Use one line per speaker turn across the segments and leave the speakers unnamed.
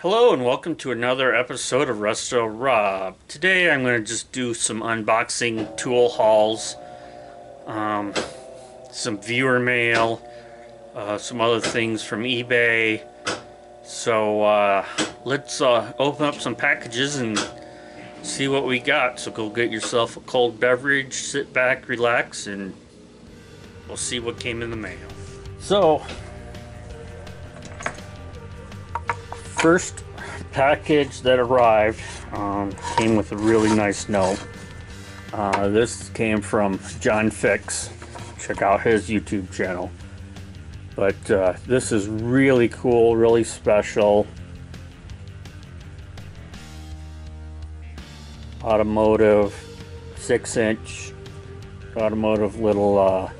Hello and welcome to another episode of Resto Rob. Today I'm going to just do some unboxing tool hauls, um, some viewer mail, uh, some other things from eBay. So uh, let's uh, open up some packages and see what we got. So go get yourself a cold beverage, sit back, relax, and we'll see what came in the mail. So first package that arrived um, came with a really nice note. Uh, this came from John Fix. Check out his YouTube channel. But uh, this is really cool, really special. Automotive, six inch, automotive little uh,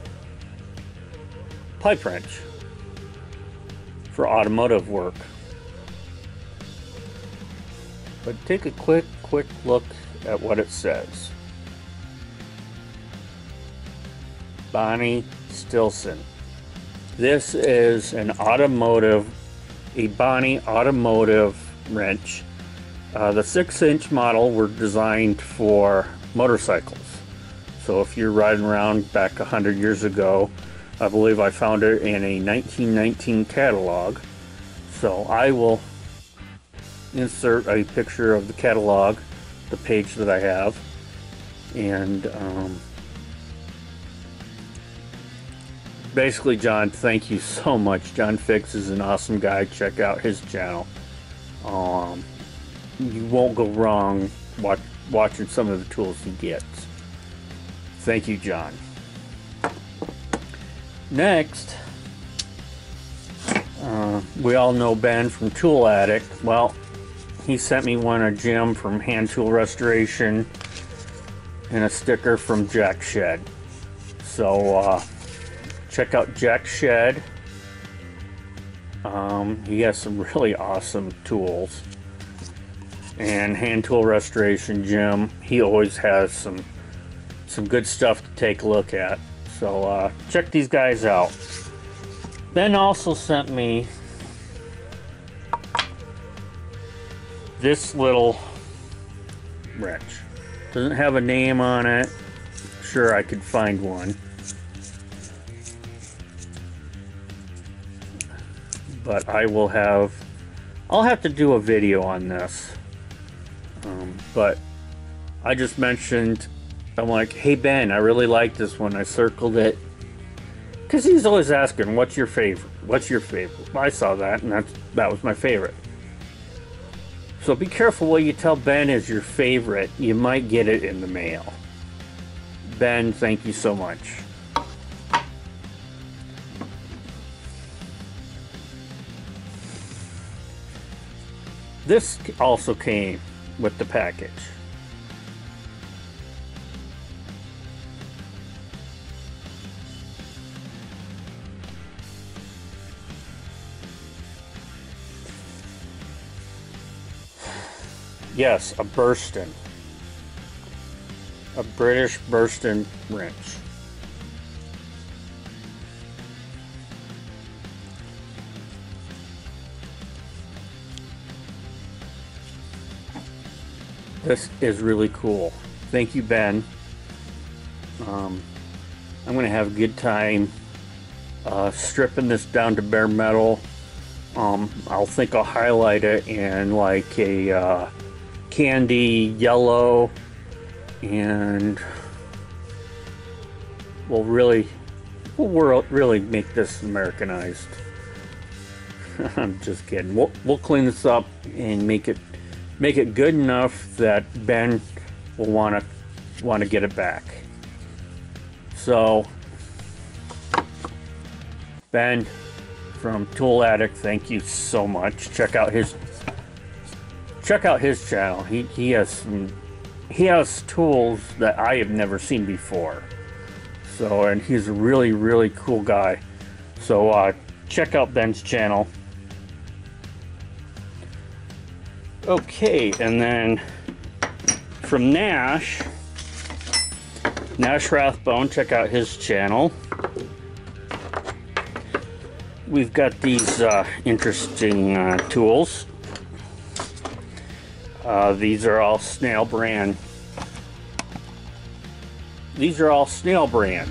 pipe wrench for automotive work. But take a quick, quick look at what it says. Bonney Stilson. This is an automotive, a Bonney automotive wrench. Uh, the six inch model were designed for motorcycles. So if you're riding around back 100 years ago, I believe I found it in a 1919 catalog. So I will insert a picture of the catalog, the page that I have, and um, basically, John, thank you so much. John Fix is an awesome guy. Check out his channel. Um, you won't go wrong watch, watching some of the tools he gets. Thank you, John. Next, uh, we all know Ben from Tool Addict. Well, he sent me one of Jim from Hand Tool Restoration and a sticker from Jack Shed. So uh, check out Jack Shed. Um, he has some really awesome tools. And Hand Tool Restoration Jim, he always has some some good stuff to take a look at. So uh, check these guys out. Ben also sent me this little wrench. Doesn't have a name on it. Sure, I could find one. But I will have, I'll have to do a video on this. Um, but I just mentioned, I'm like, hey Ben, I really like this one. I circled it. Because he's always asking, what's your favorite? What's your favorite? I saw that, and that's, that was my favorite. So be careful what you tell Ben is your favorite. You might get it in the mail. Ben, thank you so much. This also came with the package. Yes, a Burston. A British Burston wrench. This is really cool. Thank you, Ben. Um, I'm going to have a good time uh, stripping this down to bare metal. Um, I'll think I'll highlight it in like a uh, candy yellow and we'll really we'll really make this Americanized. I'm just kidding. We'll, we'll clean this up and make it make it good enough that Ben will want to want to get it back. So Ben from Tool Addict, thank you so much. Check out his check out his channel. He he has some he has tools that I have never seen before. So and he's a really really cool guy. So uh, check out Ben's channel. Okay, and then from Nash, Nash Rathbone, check out his channel. We've got these uh, interesting uh, tools Uh, these are all snail brand. These are all snail brand.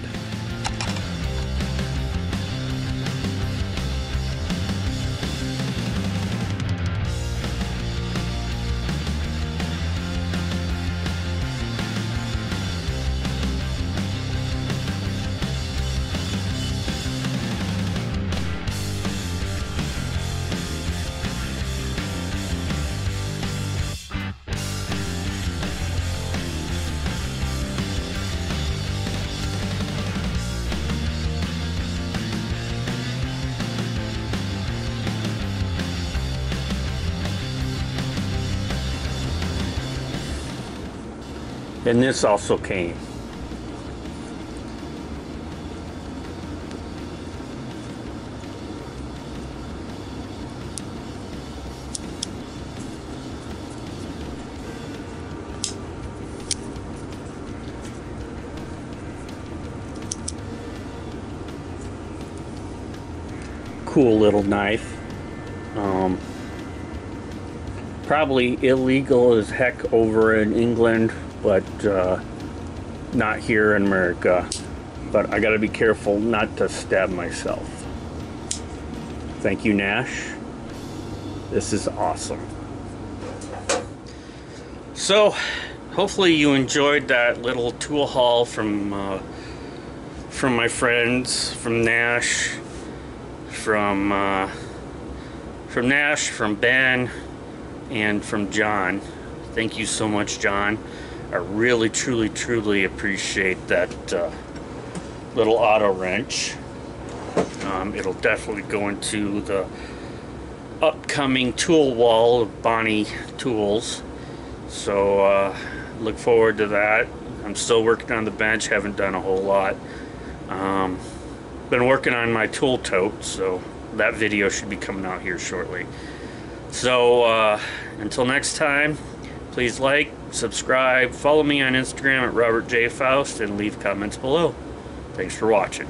And this also came. Cool little knife. Um, probably illegal as heck over in England, but uh, not here in America. But I gotta be careful not to stab myself. Thank you, Nash. This is awesome. So, hopefully you enjoyed that little tool haul from uh, from my friends, from Nash, from uh, from Nash, from Ben, and from John. Thank you so much, John. I really, truly, truly appreciate that uh, little auto wrench. Um, it'll definitely go into the upcoming tool wall of Bonney tools. So uh, look forward to that. I'm still working on the bench, haven't done a whole lot. Um, been working on my tool tote, so that video should be coming out here shortly. So uh, until next time, please like, subscribe, follow me on Instagram at Robert J. Foust, and leave comments below. Thanks for watching.